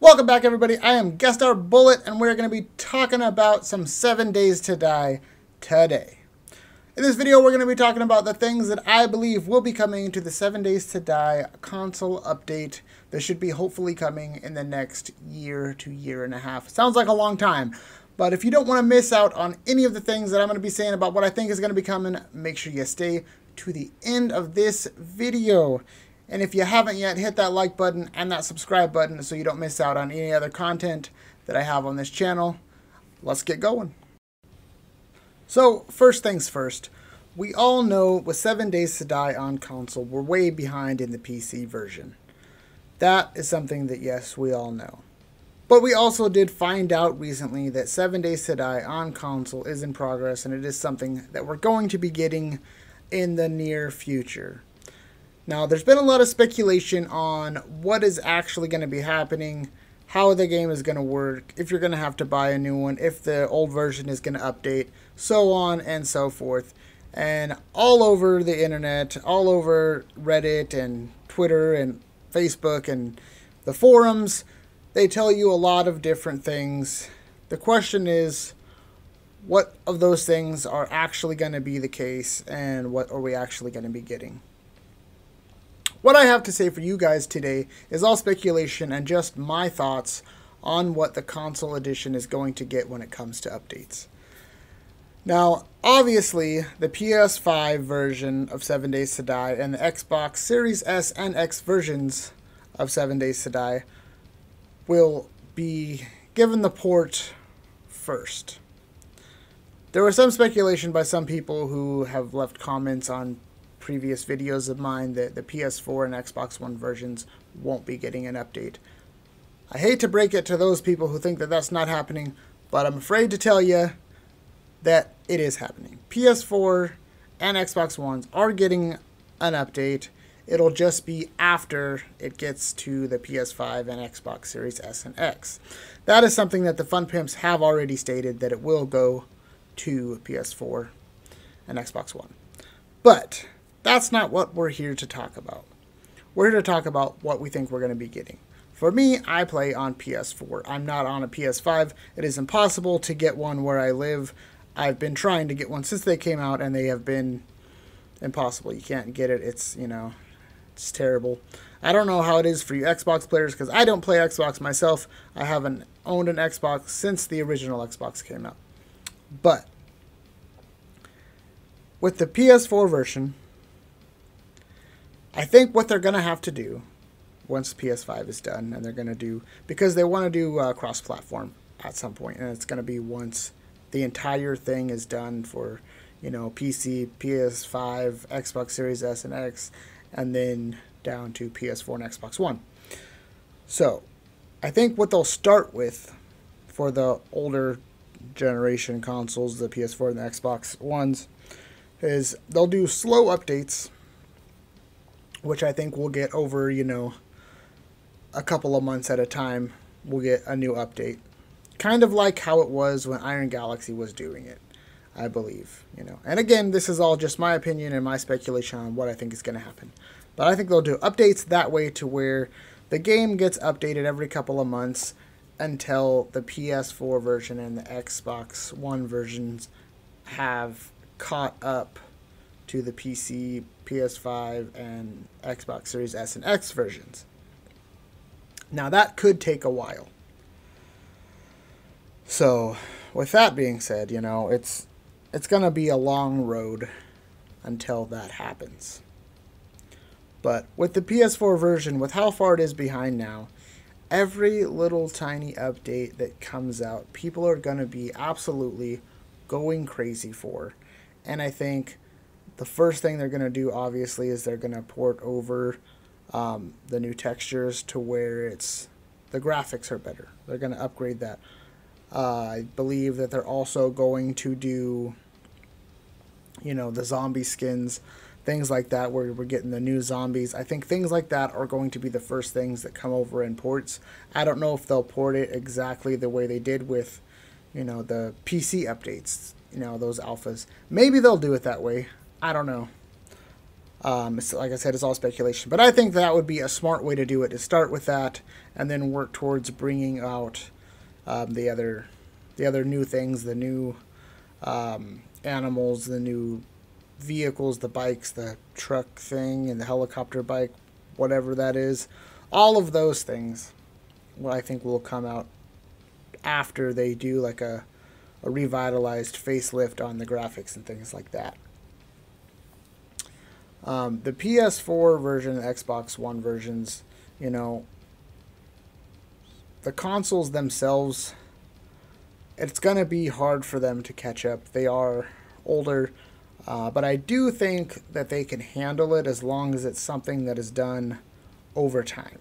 Welcome back, everybody. I am Guest Star Bullet, and we're going to be talking about some 7 Days to Die today. In this video, we're going to be talking about the things that I believe will be coming to the 7 Days to Die console update that should be hopefully coming in the next year to year and a half. Sounds like a long time, but if you don't want to miss out on any of the things that I'm going to be saying about what I think is going to be coming, make sure you stay to the end of this video. And if you haven't yet, hit that like button and that subscribe button so you don't miss out on any other content that I have on this channel. Let's get going. So, first things first, we all know with 7 Days to Die on console, we're way behind in the PC version. That is something that, yes, we all know. But we also did find out recently that 7 Days to Die on console is in progress and it is something that we're going to be getting in the near future. Now, there's been a lot of speculation on what is actually going to be happening, how the game is going to work, if you're going to have to buy a new one, if the old version is going to update, so on and so forth. And all over the internet, all over Reddit and Twitter and Facebook and the forums, they tell you a lot of different things. The question is, what of those things are actually going to be the case and what are we actually going to be getting? What I have to say for you guys today is all speculation and just my thoughts on what the console edition is going to get when it comes to updates. Now, obviously, the PS5 version of 7 Days to Die and the Xbox Series S and X versions of 7 Days to Die will be given the port first. There was some speculation by some people who have left comments on previous videos of mine that the PS4 and Xbox One versions won't be getting an update. I hate to break it to those people who think that that's not happening, but I'm afraid to tell you that it is happening. PS4 and Xbox Ones are getting an update. It'll just be after it gets to the PS5 and Xbox Series S and X. That is something that the Fun Pimps have already stated that it will go to PS4 and Xbox One. But that's not what we're here to talk about. We're here to talk about what we think we're going to be getting. For me, I play on PS4. I'm not on a PS5. It is impossible to get one where I live. I've been trying to get one since they came out and they have been impossible. You can't get it. It's, you know, it's terrible. I don't know how it is for you Xbox players because I don't play Xbox myself. I haven't owned an Xbox since the original Xbox came out. But with the PS4 version, I think what they're going to have to do once PS5 is done, and they're going to do, because they want to do uh, cross platform at some point, and it's going to be once the entire thing is done for, you know, PC, PS5, Xbox Series S and X, and then down to PS4 and Xbox One. So, I think what they'll start with for the older generation consoles, the PS4 and the Xbox Ones, is they'll do slow updates which I think we'll get over, you know, a couple of months at a time. We'll get a new update. Kind of like how it was when Iron Galaxy was doing it, I believe, you know. And again, this is all just my opinion and my speculation on what I think is going to happen. But I think they'll do updates that way to where the game gets updated every couple of months until the PS4 version and the Xbox One versions have caught up to the PC, PS5, and Xbox Series S and X versions. Now, that could take a while. So, with that being said, you know, it's it's going to be a long road until that happens. But with the PS4 version, with how far it is behind now, every little tiny update that comes out, people are going to be absolutely going crazy for. And I think the first thing they're going to do, obviously, is they're going to port over um, the new textures to where it's the graphics are better. They're going to upgrade that. Uh, I believe that they're also going to do, you know, the zombie skins, things like that, where we're getting the new zombies. I think things like that are going to be the first things that come over in ports. I don't know if they'll port it exactly the way they did with, you know, the PC updates, you know, those alphas. Maybe they'll do it that way. I don't know. Um, like I said, it's all speculation, but I think that would be a smart way to do it: to start with that and then work towards bringing out um, the other, the other new things, the new um, animals, the new vehicles, the bikes, the truck thing, and the helicopter bike, whatever that is. All of those things, I think will come out after they do like a, a revitalized facelift on the graphics and things like that. Um, the PS4 version, Xbox One versions, you know, the consoles themselves, it's going to be hard for them to catch up. They are older, uh, but I do think that they can handle it as long as it's something that is done over time.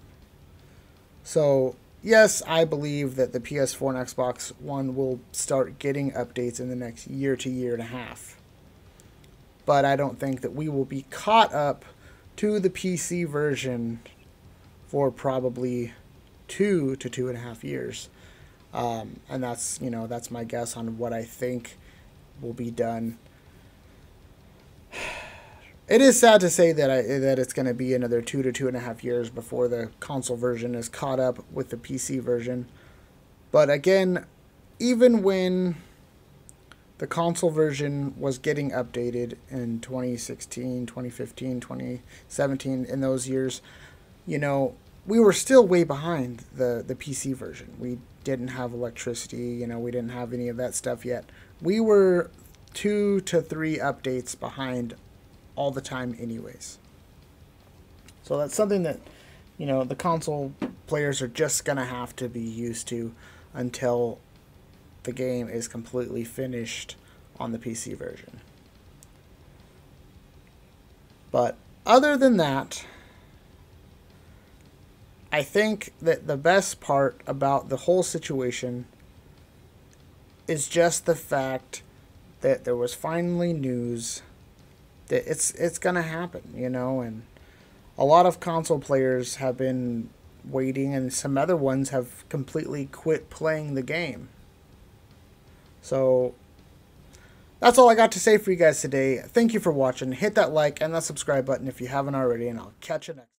So, yes, I believe that the PS4 and Xbox One will start getting updates in the next year to year and a half but I don't think that we will be caught up to the PC version for probably two to two and a half years. Um, and that's you know that's my guess on what I think will be done. It is sad to say that I, that it's going to be another two to two and a half years before the console version is caught up with the PC version. But again, even when the console version was getting updated in 2016, 2015, 2017 in those years. You know, we were still way behind the the PC version. We didn't have electricity, you know, we didn't have any of that stuff yet. We were 2 to 3 updates behind all the time anyways. So that's something that you know, the console players are just going to have to be used to until the game is completely finished on the PC version. But other than that, I think that the best part about the whole situation is just the fact that there was finally news that it's it's gonna happen, you know, and a lot of console players have been waiting and some other ones have completely quit playing the game. So that's all I got to say for you guys today. Thank you for watching. Hit that like and that subscribe button if you haven't already, and I'll catch you next